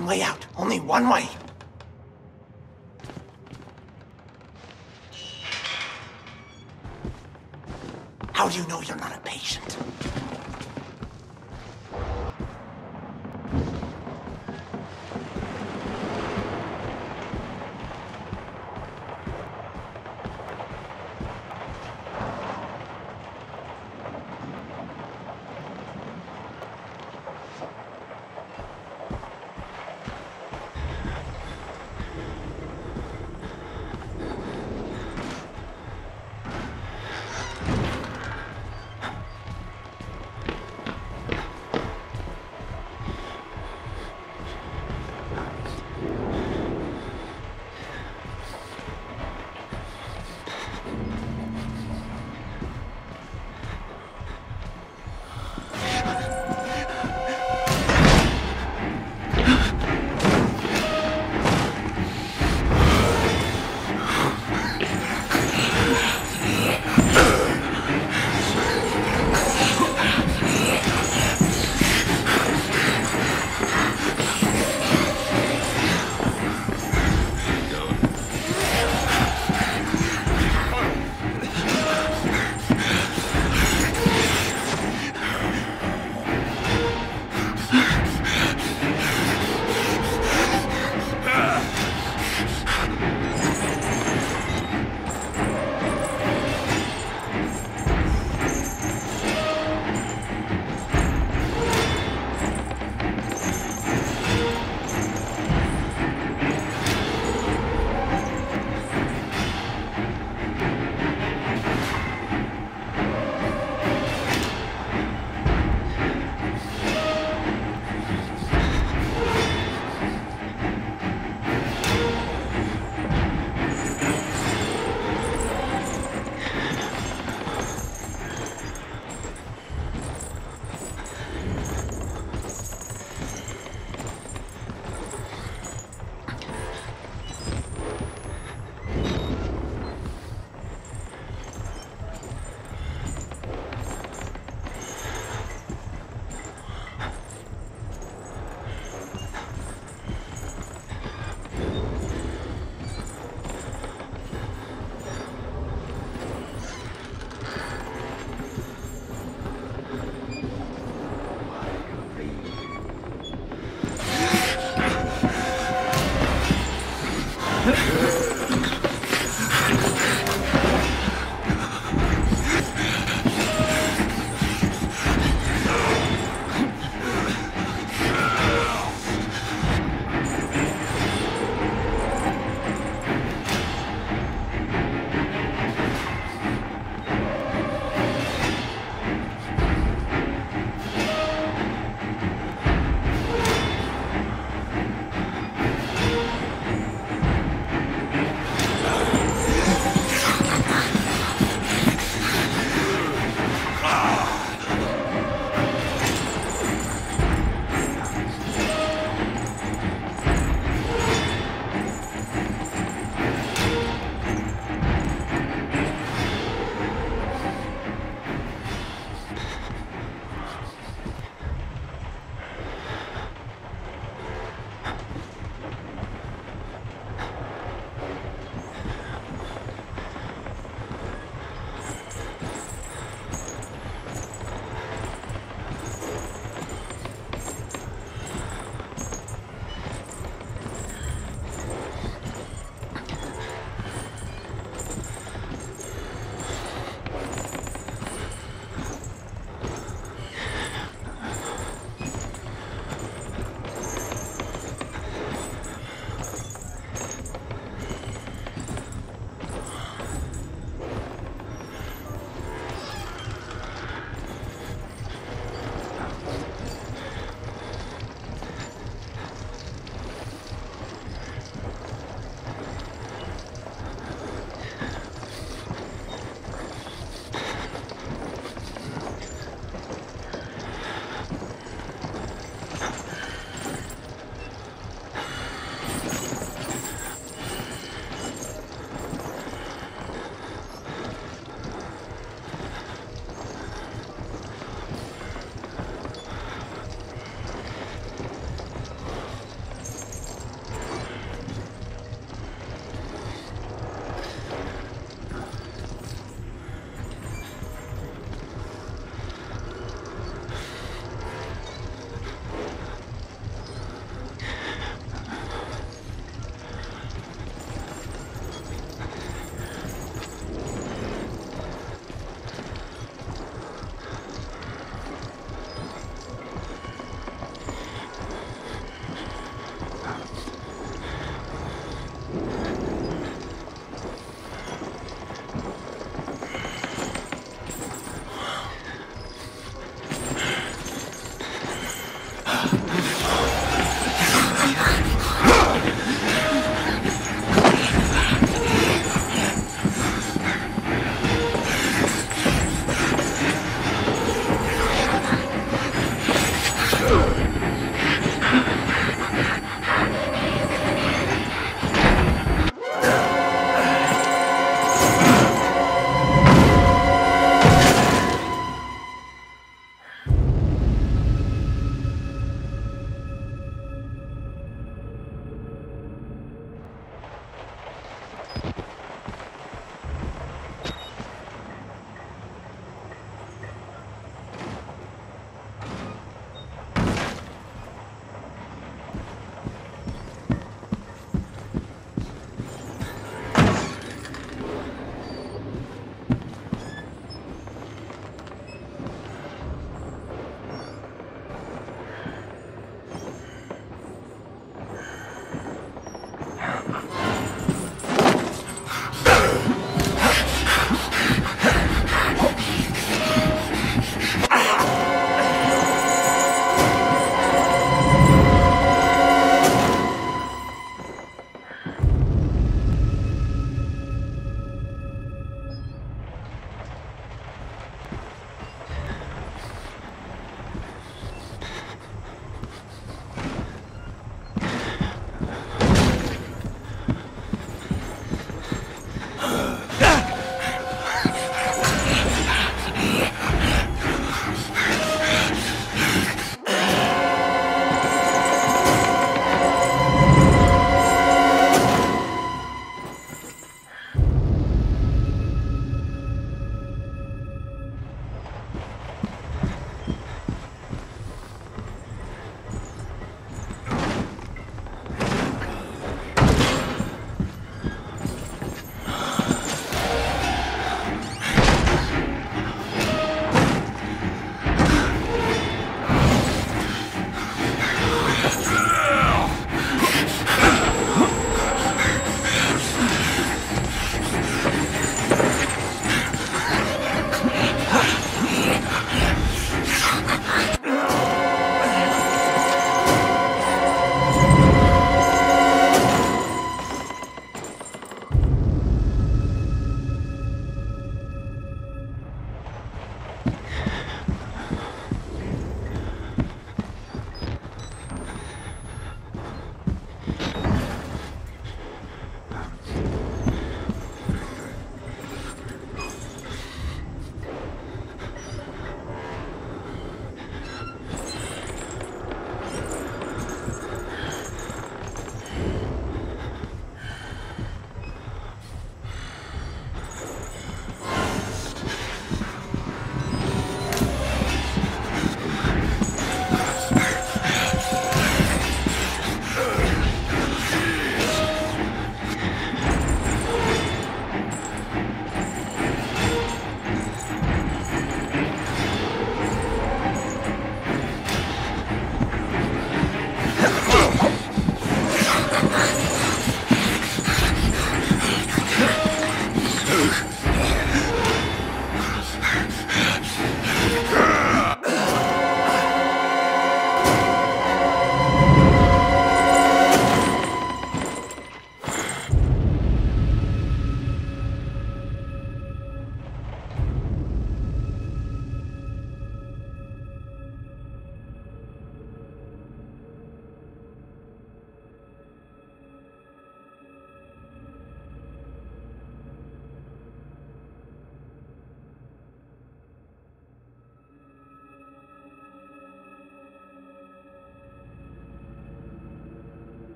one way out. Only one way. How do you know you're not a patient?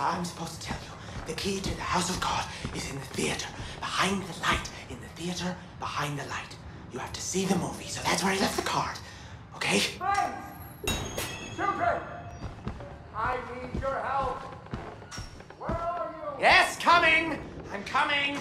I'm supposed to tell you. The key to the house of God is in the theater, behind the light. In the theater, behind the light. You have to see the movie, so that's where I left the card. Okay? Friends! Children! I need your help! Where are you? Yes, coming! I'm coming!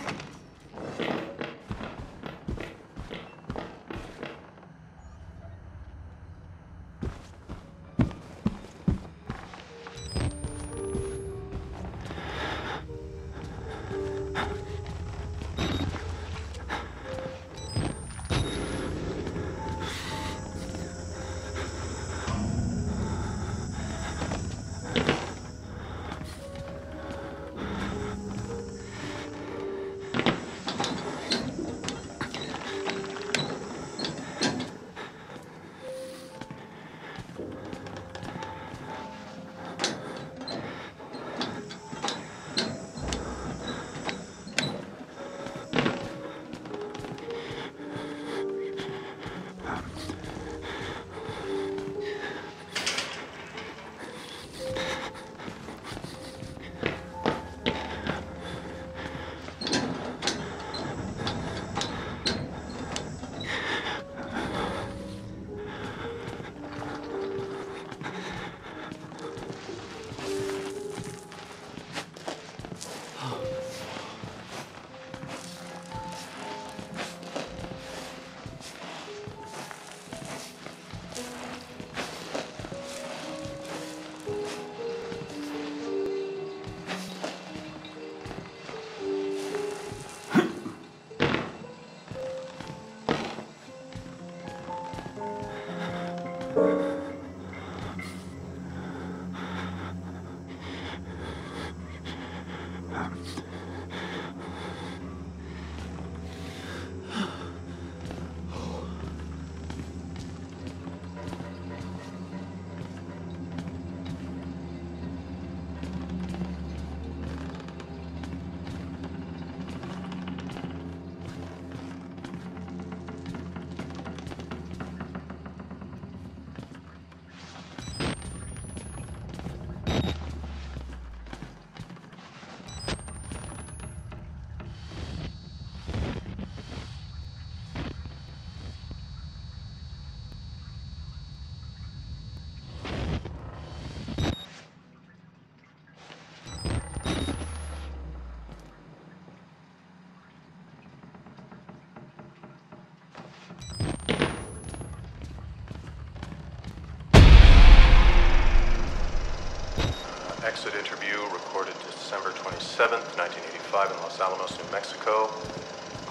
Exit interview recorded December 27th, 1985 in Los Alamos, New Mexico.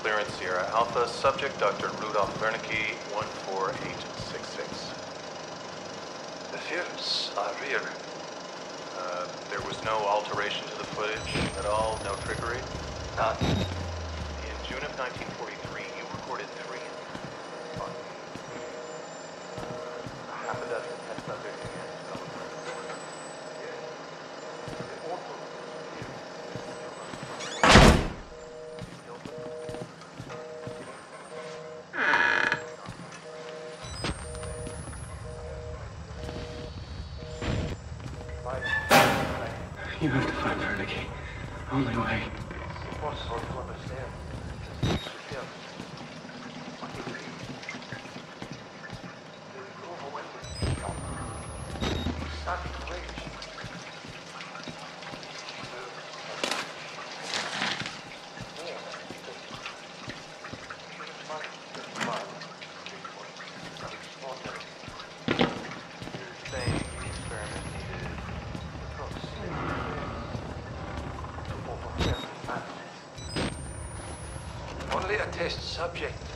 Clearance Sierra Alpha. Subject Dr. Rudolf Wernicke, 14866. The films are real. Uh, there was no alteration to the footage at all, no trickery. None. In June of 1943, you recorded three. Half a dozen test subjects against You have to find Wernicke. Only way. Impossible to understand. It's a film. What it is. The overwhelming shock. Sudden rage. You're saying the experiment needed Only a test subject